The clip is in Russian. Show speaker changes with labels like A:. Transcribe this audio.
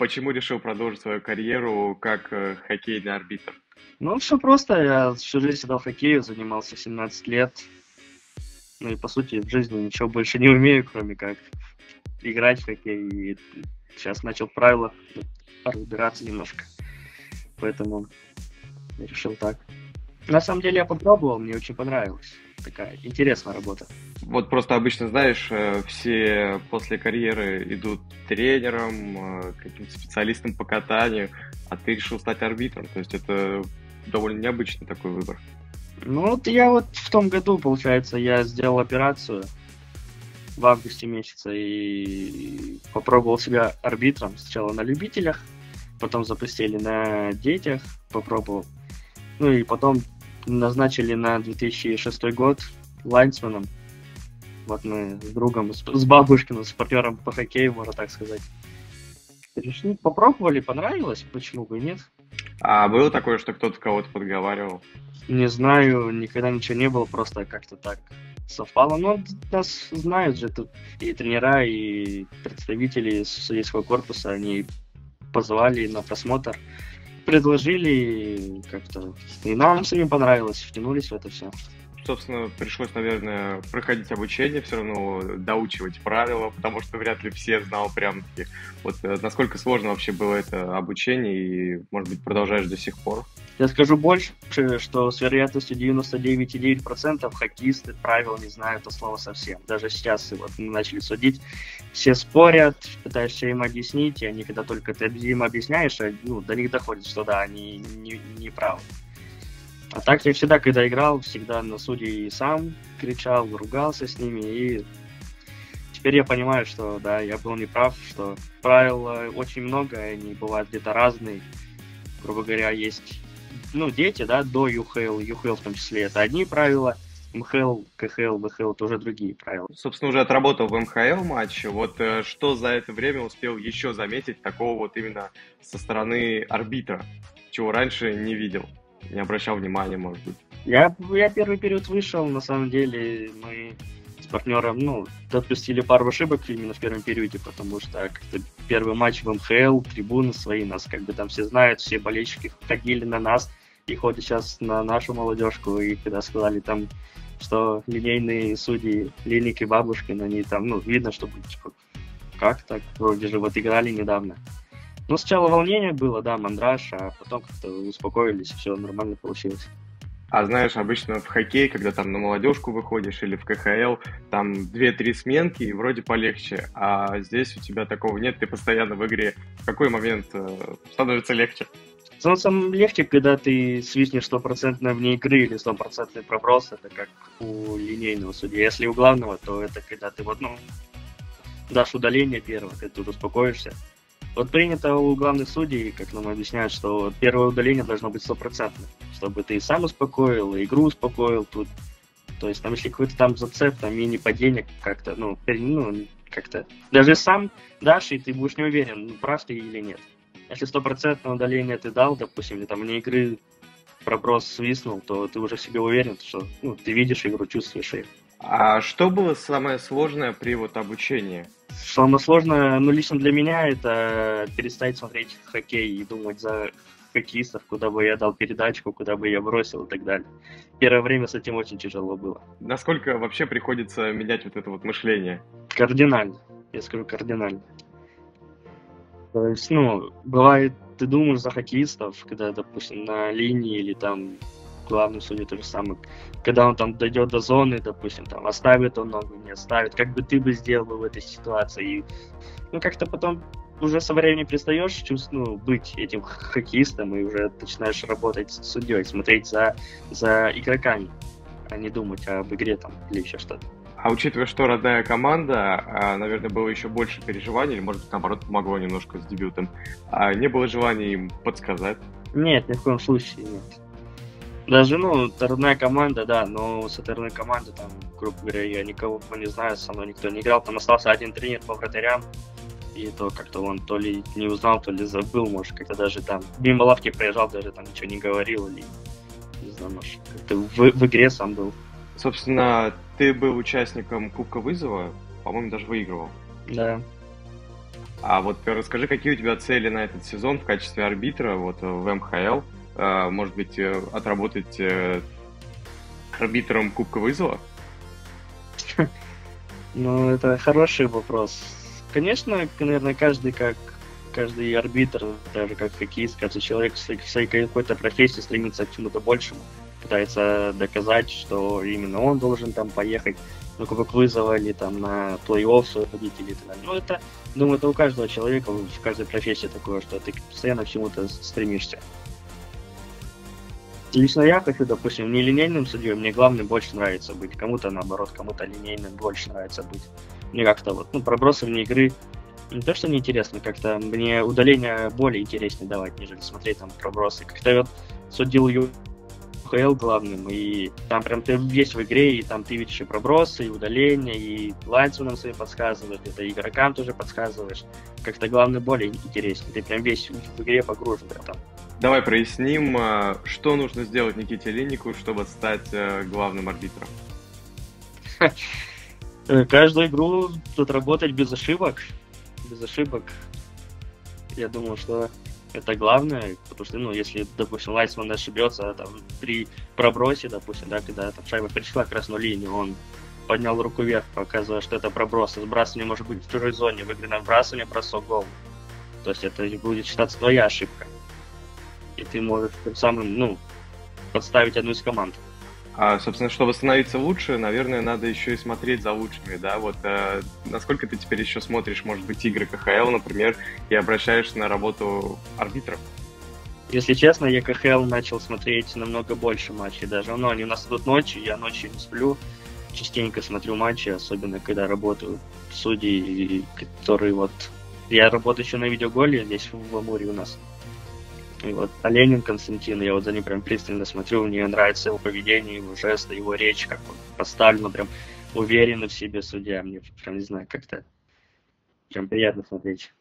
A: почему решил продолжить свою карьеру как э, хоккейный арбитр?
B: Ну, все просто. Я всю жизнь сидел в хоккее, занимался 17 лет. Ну и, по сути, в жизни ничего больше не умею, кроме как играть в хоккей. И сейчас начал в правилах разбираться немножко. Поэтому решил так. На самом деле я попробовал, мне очень понравилось. Такая интересная работа.
A: Вот просто обычно, знаешь, э, все после карьеры идут тренером, э, каким-то специалистом по катанию, а ты решил стать арбитром. То есть это довольно необычный такой выбор.
B: Ну вот я вот в том году, получается, я сделал операцию в августе месяце и попробовал себя арбитром. Сначала на любителях, потом запустили на детях, попробовал. Ну и потом назначили на 2006 год лайнсменом. Вот мы с другом, с, с бабушкиным, с партнером по хоккею, можно так сказать. Решили, попробовали, понравилось, почему бы и нет.
A: А было такое, что кто-то кого-то подговаривал?
B: Не знаю, никогда ничего не было, просто как-то так совпало. Но нас знают же тут и тренера, и представители судейского корпуса, они позвали на просмотр, предложили как-то. И нам с ними понравилось, втянулись в это все
A: собственно, пришлось, наверное, проходить обучение, все равно доучивать правила, потому что вряд ли все знал прям таки. Вот э, насколько сложно вообще было это обучение и, может быть, продолжаешь до сих пор?
B: Я скажу больше, что с вероятностью 99,9% хоккеисты правил не знают это слова совсем. Даже сейчас вот мы начали судить, все спорят, пытаешься им объяснить, и они, когда только ты им объясняешь, а, ну, до них доходит, что да, они не, не правы. А так я всегда, когда играл, всегда на судей сам кричал, ругался с ними, и теперь я понимаю, что да, я был неправ, что правил очень много, они бывают где-то разные. Грубо говоря, есть, ну, дети, да, до ЮХЛ, ЮХЛ в том числе, это одни правила, МХЛ, КХЛ, ВХЛ, это уже другие правила.
A: Собственно, уже отработал в МХЛ матче. Вот э, что за это время успел еще заметить такого вот именно со стороны арбитра, чего раньше не видел? не обращал внимания, может быть.
B: Я, я первый период вышел, на самом деле мы с партнером, ну, допустили пару ошибок именно в первом периоде, потому что как первый матч в МХЛ, трибуны свои, нас как бы там все знают, все болельщики ходили на нас, и ходят сейчас на нашу молодежку, и когда сказали там, что линейные судьи, Линник и Бабушкин, они там, ну, видно, что, типа, как так, вроде же вот играли недавно. Ну, сначала волнение было, да, мандраж, а потом как-то успокоились, все нормально получилось.
A: А знаешь, обычно в хоккей, когда там на молодежку выходишь или в КХЛ, там 2-3 сменки и вроде полегче, а здесь у тебя такого нет, ты постоянно в игре. В какой момент э, становится легче?
B: Ну, самое легче, когда ты свистнешь стопроцентно вне игры или стопроцентный проброс, это как у линейного судьи. Если у главного, то это когда ты вот, ну, дашь удаление первое, ты тут успокоишься, вот принято у главных судей, как нам объясняют, что первое удаление должно быть стопроцентным, чтобы ты сам успокоил, и игру успокоил тут. То есть там, если какой-то там зацеп, там мини-падение как-то, ну, ну, как-то... Даже сам дашь, и ты будешь не уверен, ну, прав ты или нет. Если стопроцентное удаление ты дал, допустим, или там вне игры проброс свистнул, то ты уже себе уверен, что ну, ты видишь игру, чувствуешь ее.
A: А что было самое сложное при вот обучении?
B: Самое сложное, ну, лично для меня, это перестать смотреть хоккей и думать за хоккеистов, куда бы я дал передачку, куда бы я бросил и так далее. Первое время с этим очень тяжело было.
A: Насколько вообще приходится менять вот это вот мышление?
B: Кардинально. Я скажу кардинально. То есть, ну, бывает, ты думаешь за хоккеистов, когда, допустим, на линии или там главный судья то же самое. Когда он там дойдет до зоны, допустим, там оставит он ногу, не оставит, как бы ты бы сделал бы в этой ситуации. И, ну, как-то потом уже со временем перестаешь чувств, ну, быть этим хоккеистом и уже начинаешь работать с судьей, смотреть за, за игроками, а не думать об игре там или еще что-то.
A: А учитывая, что родная команда, а, наверное, было еще больше переживаний, или, может быть, наоборот, помогло немножко с дебютом, а не было желания им подсказать?
B: Нет, ни в коем случае нет. Даже, ну, родная команда, да, но с этой родной команды, там, грубо говоря, я никого не знаю, со мной никто не играл. Там остался один тренер по вратарям, и то как-то он то ли не узнал, то ли забыл, может, как-то даже там мимо лавки проезжал, даже там ничего не говорил, или, не знаю, может, как-то в, в игре сам был.
A: Собственно, ты был участником Кубка Вызова, по-моему, даже выигрывал.
B: Да.
A: А вот расскажи, какие у тебя цели на этот сезон в качестве арбитра вот в МХЛ? А, может быть, э, отработать э, арбитром Кубка вызова?
B: Ну, это хороший вопрос. Конечно, наверное, каждый как каждый арбитр, даже как хоккеист, каждый человек в своей какой-то профессии стремится к чему-то большему, пытается доказать, что именно он должен там поехать на Кубок вызова или там на плей-офф ходить или так далее. Ну, это, думаю, это у каждого человека, в каждой профессии такое, что ты постоянно к чему-то стремишься. Лично я хочу, допустим, не линейным судьей, мне главное больше нравится быть. Кому-то наоборот, кому-то линейным больше нравится быть. Мне как-то вот, ну, пробросывание игры не то, что неинтересно, как-то мне удаление более интереснее давать, нежели смотреть там пробросы. Как-то вот судил ЮХЛ главным, и там прям ты весь в игре, и там ты видишь и пробросы, и удаления, и лайнсменам своим подсказываешь, это игрокам тоже подсказываешь. Как-то главное более интереснее, ты прям весь в игре погружен прям там.
A: Давай проясним, а, что нужно сделать Никите Линнику, чтобы стать э, главным арбитром.
B: Каждую игру тут работать без ошибок, без ошибок. Я думаю, что это главное, потому что, ну, если, допустим, Лайсман ошибется там, при пробросе, допустим, да, когда там шайба пришла к красной линии, он поднял руку вверх, показывая, что это проброс, и сбрасывание может быть в чужой зоне, в игре бросок гол. То есть это будет считаться твоя ошибка. И ты можешь тем самым, ну, подставить одну из команд.
A: А, собственно, чтобы становиться лучше, наверное, надо еще и смотреть за лучшими, да, вот э, насколько ты теперь еще смотришь, может быть, игры КХЛ, например, и обращаешься на работу арбитров?
B: Если честно, я КХЛ начал смотреть намного больше матчей даже. Но они у нас идут ночью, я ночью не сплю, частенько смотрю матчи, особенно когда работаю судьи, которые вот... Я работаю еще на видеоголе здесь в Амуре у нас. И вот Оленин Константин, я вот за ним прям пристально смотрю, мне нравится его поведение, его жесты, его речь, как он поставлен, прям уверенно в себе судья. Мне прям, не знаю, как-то прям приятно смотреть.